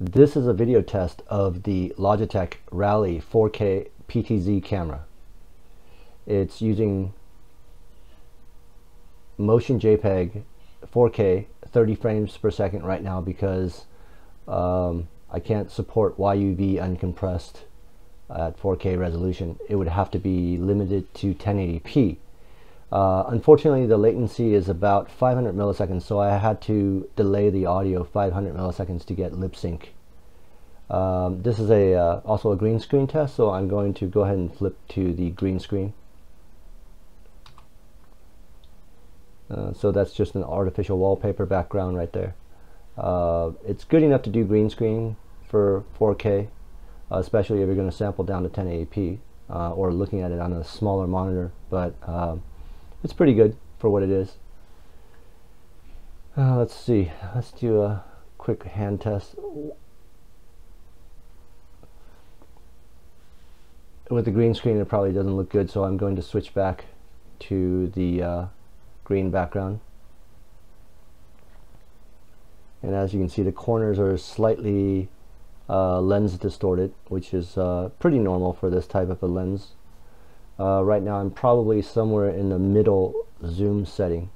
This is a video test of the Logitech Rally 4K PTZ camera. It's using Motion JPEG 4K 30 frames per second right now because um, I can't support YUV uncompressed at 4K resolution. It would have to be limited to 1080p. Uh, unfortunately, the latency is about 500 milliseconds, so I had to delay the audio 500 milliseconds to get lip sync. Um, this is a uh, also a green screen test, so I'm going to go ahead and flip to the green screen. Uh, so that's just an artificial wallpaper background right there. Uh, it's good enough to do green screen for 4K, uh, especially if you're going to sample down to 1080p uh, or looking at it on a smaller monitor. But um, it's pretty good for what it is. Uh, let's see. Let's do a quick hand test. With the green screen, it probably doesn't look good, so I'm going to switch back to the uh, green background. And as you can see, the corners are slightly uh, lens distorted, which is uh, pretty normal for this type of a lens. Uh, right now I'm probably somewhere in the middle zoom setting.